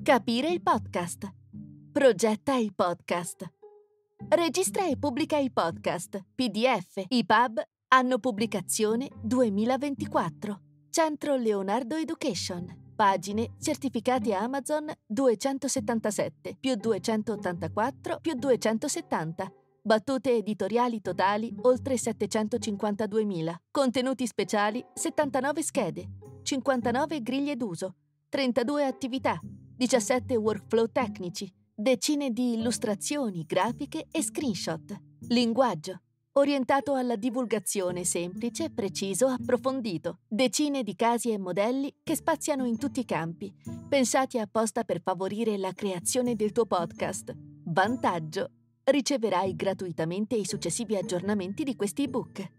Capire il podcast. Progetta il podcast. Registra e pubblica il podcast. PDF, IPUB, anno pubblicazione 2024. Centro Leonardo Education. Pagine certificati Amazon 277 più 284 più 270. Battute editoriali totali oltre 752.000. Contenuti speciali 79 schede. 59 griglie d'uso. 32 attività. 17 workflow tecnici. Decine di illustrazioni, grafiche e screenshot. Linguaggio. Orientato alla divulgazione semplice, preciso, approfondito. Decine di casi e modelli che spaziano in tutti i campi, pensati apposta per favorire la creazione del tuo podcast. Vantaggio. Riceverai gratuitamente i successivi aggiornamenti di questi ebook.